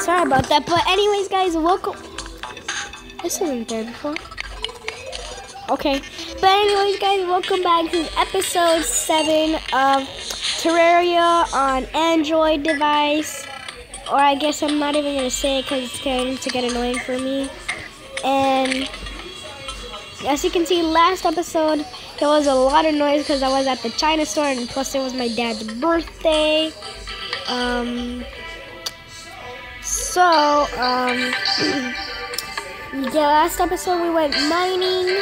sorry about that. But anyways, guys, welcome. This wasn't there before. Okay. But anyways, guys, welcome back to episode 7 of Terraria on Android device. Or I guess I'm not even going to say it because it's going to get annoying for me. And as you can see, last episode, there was a lot of noise because I was at the China store and plus it was my dad's birthday. Um, so, um, the last episode we went mining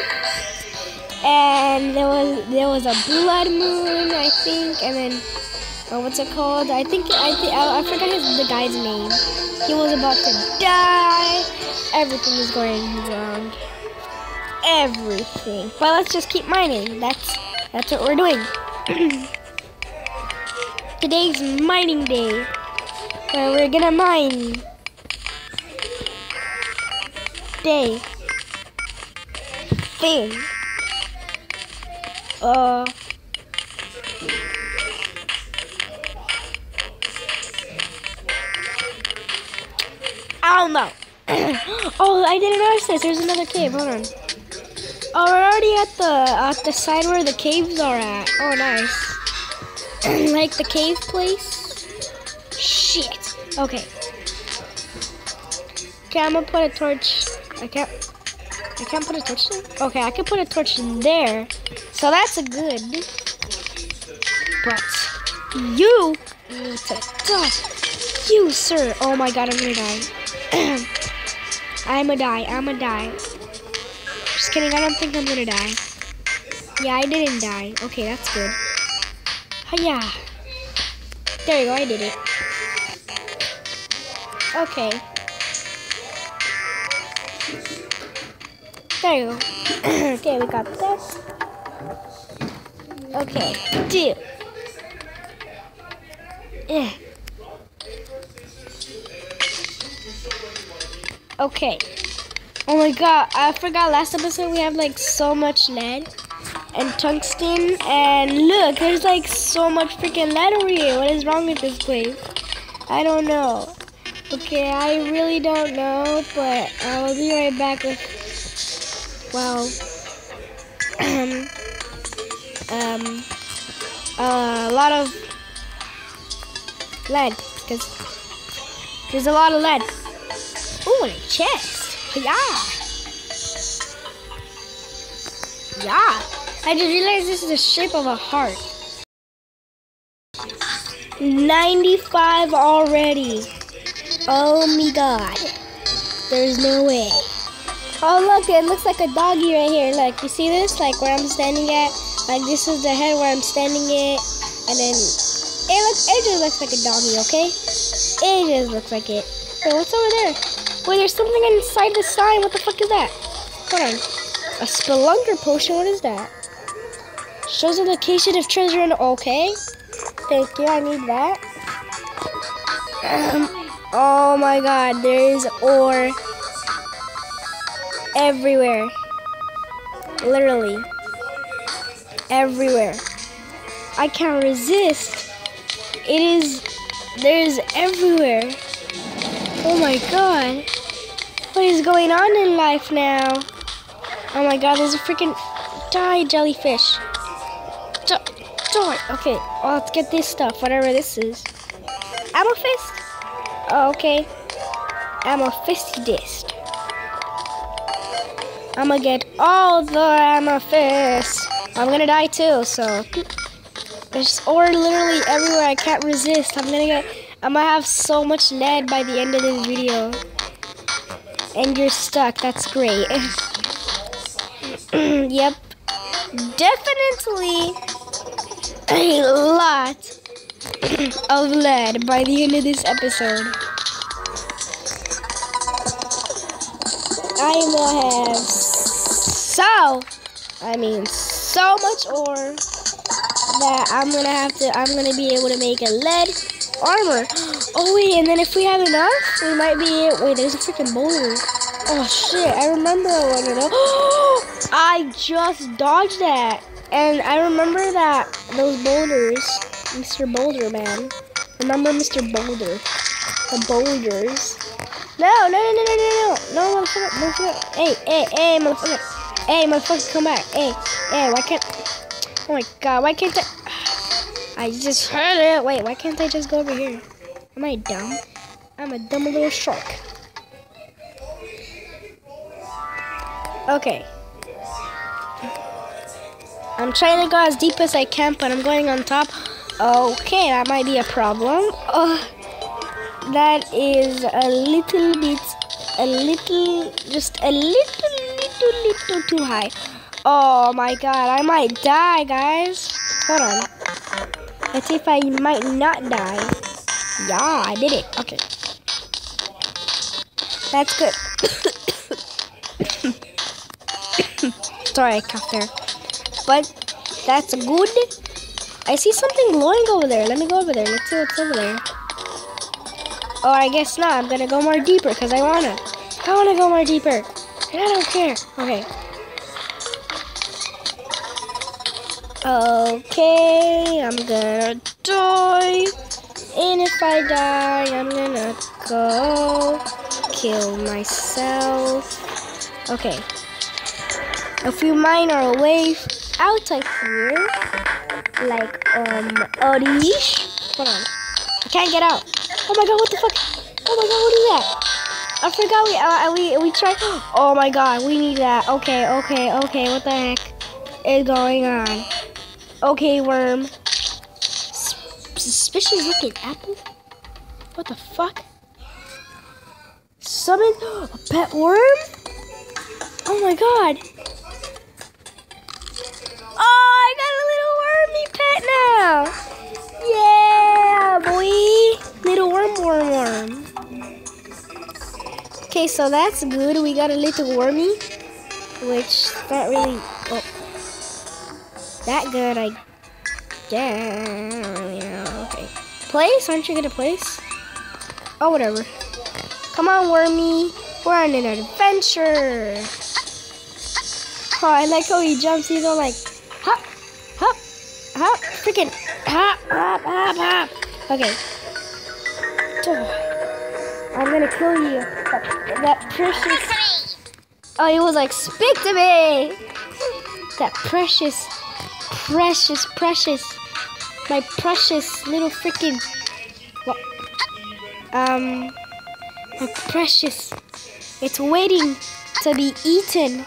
and there was there was a blood moon, I think, and then oh, what's it called? I think I think I, I forgot his the guy's name. He was about to die. Everything was going wrong. Everything. But let's just keep mining. That's that's what we're doing. Today's mining day. Where we're gonna mine. Day. Thing. Uh. Don't know. oh, I didn't notice this. There's another cave. Hold on. Oh, we're already at the at the side where the caves are at. Oh, nice. like the cave place. Okay. Okay, I'm gonna put a torch. I can't. I can't put a torch there? Okay, I can put a torch in there. So that's a good. But you need to die. You, sir. Oh my god, I'm gonna die. I'ma die. I'ma die. Just kidding, I don't think I'm gonna die. Yeah, I didn't die. Okay, that's good. Oh, Yeah. There you go, I did it. Okay. There you go. okay, we got this. Okay, two. Yeah. Okay. Oh my god, I forgot last episode we have like so much lead and tungsten and look, there's like so much freaking lead over here. What is wrong with this place? I don't know. Okay, I really don't know, but I will be right back with well, um, um, a lot of lead, because there's a lot of lead. Ooh, and a chest. Yeah. Yeah. I just realized this is the shape of a heart. 95 already. Oh my god. There's no way. Oh look, it looks like a doggy right here. Like, you see this? Like where I'm standing at? Like this is the head where I'm standing it. And then it looks it just looks like a doggy, okay? It just looks like it. Wait, what's over there? Wait, there's something inside the sign. What the fuck is that? Hold on. A spelunker potion, what is that? Shows the location of treasure okay. Thank you, I need that. Um, oh my god, there is ore everywhere. Literally. Everywhere. I can't resist. It is, there's everywhere. Oh my god. What is going on in life now? Oh my god, there's a freaking die jellyfish. Die. Okay, well, let's get this stuff, whatever this is. Amethyst? Okay. I'm a Amethyst. I'm gonna get all the amethyst. I'm gonna die too, so. There's ore literally everywhere. I can't resist. I'm gonna get. I'm gonna have so much lead by the end of this video. And you're stuck. That's great. yep. Definitely a lot of lead by the end of this episode. I'm gonna have so, I mean, so much ore that I'm gonna have to, I'm gonna be able to make a lead armor. Oh wait, and then if we have enough, we might be, wait, there's a freaking boulder. Oh shit, I remember one of those. I just dodged that. And I remember that, those boulders, Mr. Boulder Man. Remember Mr. Boulder? The boulders. No, no, no, no, no, no, no, no, motherfucker, motherfucker. Hey, hey, hey, motherfucker. Hey, motherfucker, come back. Hey, hey, why can't? Oh my god, why can't I? I just heard it. Wait, why can't I just go over here? Am I dumb? I'm a dumb little shark. Okay. I'm trying to go as deep as I can, but I'm going on top. Okay, that might be a problem. Oh, that is a little bit, a little, just a little, little, little too high. Oh my god, I might die, guys. Hold on. Let's see if I might not die. Yeah, I did it. Okay. That's good. Sorry, I coughed there. But that's good. I see something glowing over there. Let me go over there. Let's see what's over there. Or I guess not. I'm gonna go more deeper because I wanna. I wanna go more deeper. And I don't care. Okay. Okay, I'm gonna die. And if I die, I'm gonna go kill myself. Okay. A few mine are away outside here. Like, um, Orish. Hold on. I can't get out. Oh my god, what the fuck? Oh my god, what is that? I forgot we, uh, we, we tried. Oh my god, we need that. Okay, okay, okay, what the heck is going on? Okay, worm. Suspicious looking apple? What the fuck? Summon a pet worm? Oh my god. Now. Yeah, boy. Little worm, worm, worm. Okay, so that's good. We got a little wormy, which not really oh, that good. I. Yeah. Okay. Place? Aren't you gonna place? Oh, whatever. Come on, wormy. We're on an adventure. Oh, I like how he jumps. He's all like, hop, hop, hop, freaking hop, hop, hop, hop. Okay. I'm gonna kill you. That, that precious. Oh, he was like, speak to me. That precious, precious, precious. My precious little freaking. Um. My precious. It's waiting to be eaten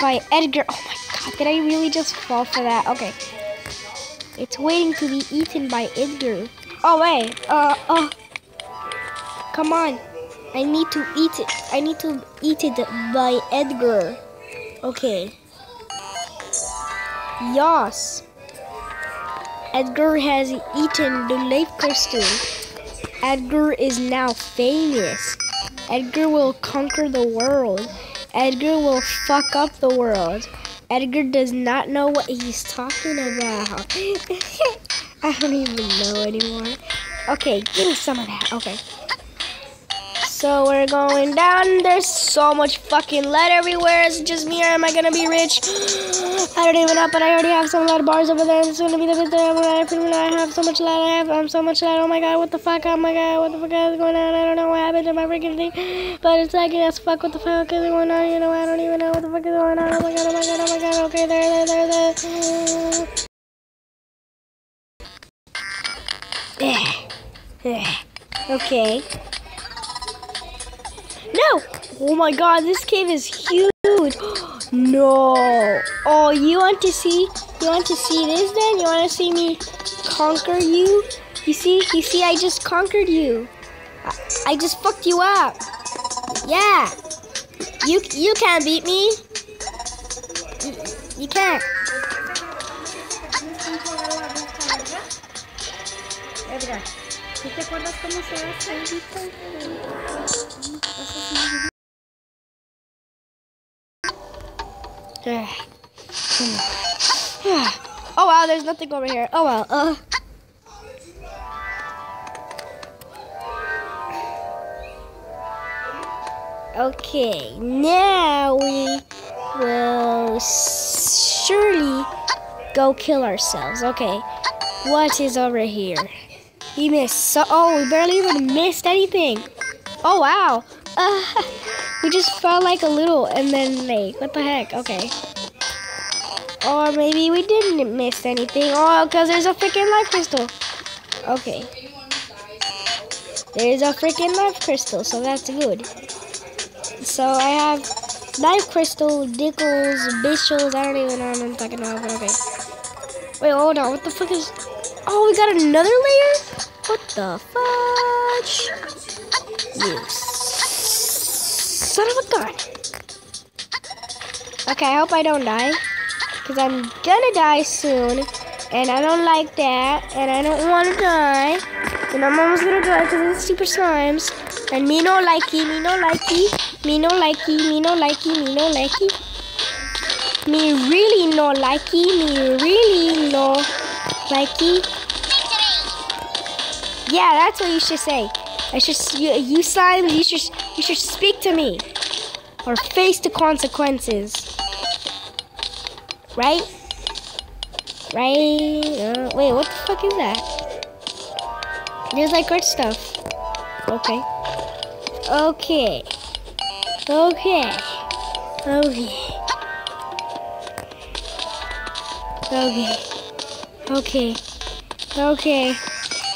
by Edgar. Oh my god, did I really just fall for that? Okay. It's waiting to be eaten by Edgar. Oh, wait. Uh, oh. Come on. I need to eat it. I need to eat it by Edgar. Okay. Yes. Edgar has eaten the life crystal. Edgar is now famous. Edgar will conquer the world. Edgar will fuck up the world. Edgar does not know what he's talking about. I don't even know anymore. Okay, give me some of that. Okay. So we're going down. There's so much fucking lead everywhere. Is it just me or am I gonna be rich? I don't even know, but I already have some lead bars over there. It's gonna be the best bit there. I have so much lead. I have um, so much lead. Oh my god, what the fuck? Oh my god, what the fuck is going on? I don't know what happened to my freaking thing. But it's like, as fuck. What the fuck is going on? You know, I don't even know what the fuck is going on. Oh my god, oh my god, oh my god. Okay, there, there, there, there. Okay. No! Oh my god, this cave is huge. no. Oh, you want to see? You want to see this then? You want to see me conquer you? You see? You see, I just conquered you. I, I just fucked you up. Yeah. You you can't beat me. You, you can't. ¿Te acuerdas cómo se hace Oh wow, there's nothing over here. Oh well. Uh. Okay, now we will surely go kill ourselves. Okay, what is over here? We missed so. Oh, we barely even missed anything. Oh wow, Uh, we just fell like a little and then like, what the heck? Okay. Or maybe we didn't miss anything. Oh, because there's a freaking life crystal. Okay. There's a freaking life crystal, so that's good. So I have life crystal, dickles, bishels. I don't even know what I'm talking about, but okay. Wait, hold on. What the fuck is... Oh, we got another layer? What the fudge? You son of a gun. Okay, I hope I don't die. Because I'm gonna die soon. And I don't like that. And I don't want to die. And I'm almost gonna die of the super slimes. And me no likey, me no likey, me no likey, me no likey, me no likey. Me really no likey, me really no likey. Yeah, that's what you should say. I should you, you slimes, you should you should speak to me. Or face the consequences. Right? Right? Uh, wait, what the fuck is that? There's like red stuff. Okay. Okay. Okay. Okay. Okay. Okay. Okay.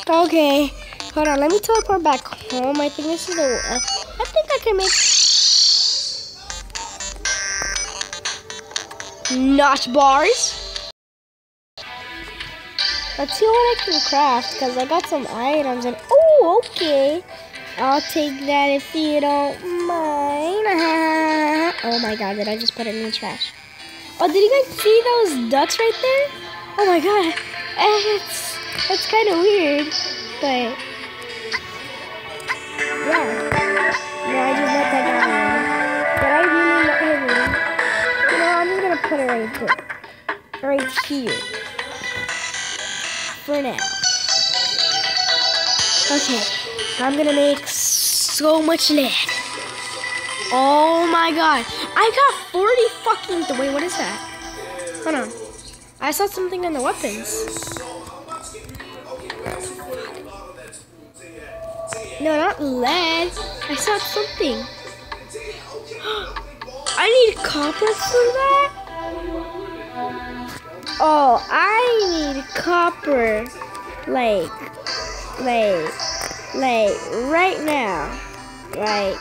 Okay. Hold on, let me teleport back home. I think this is the. Uh, I think I can make. Not bars. Let's see what I can craft because I got some items and oh, okay. I'll take that if you don't mind. oh my god, did I just put it in the trash? Oh, did you guys see those ducks right there? Oh my god, it's it's kind of weird, but yeah. No, I just let that guy in. But I really let him in. You know, I'm just gonna put it right here, right here, for now. Okay, I'm gonna make so much lead. Oh my god. I got 40 fucking... The wait, what is that? Hold on. I saw something on the weapons. No, not lead. I saw something. I need copper for that? Oh, I need copper. Like, like, like, right now. Right.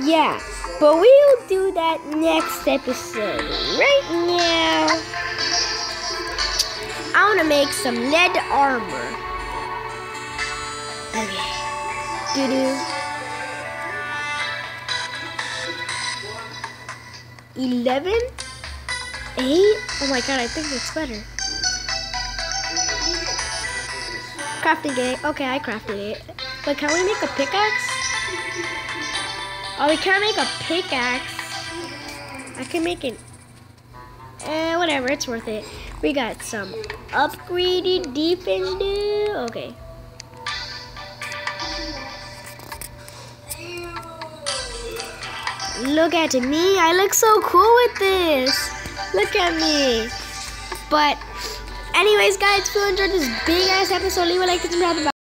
Yeah. But we'll do that next episode. Right now, I want to make some lead armor. Okay. Doo-doo. Eleven? Eight? Oh my god, I think it's better. Crafting it. Okay, I crafted it. But can we make a pickaxe? Oh, we can't make a pickaxe. I can make it. Eh, whatever, it's worth it. We got some upgraded defender. Okay. Look at me. I look so cool with this. Look at me. But, anyways, guys, if you enjoyed this big ass episode, leave a like and subscribe.